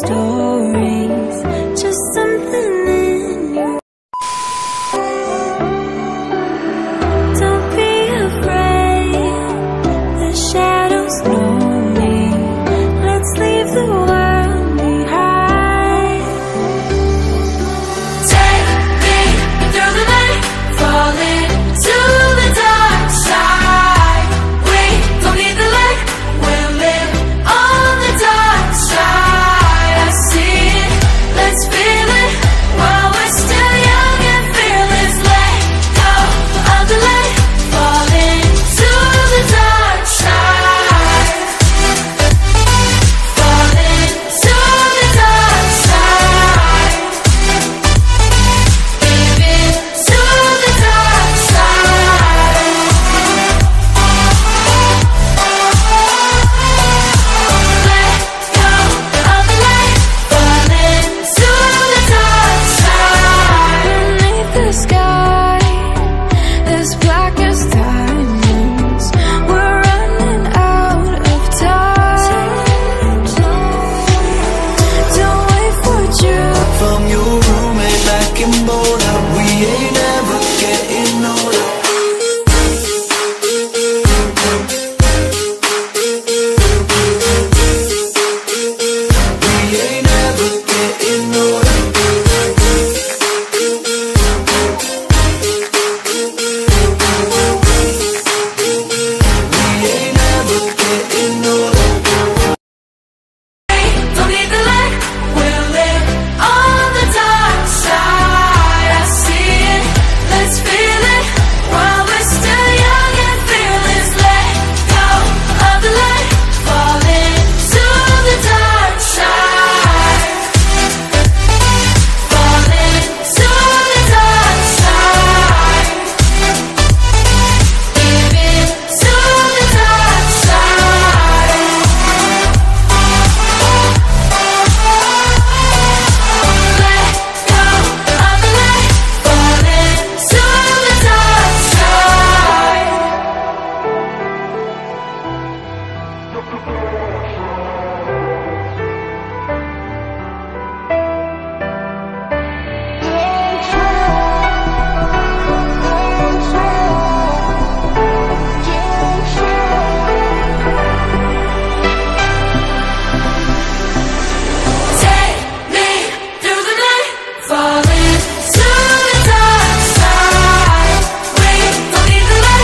story. mundo.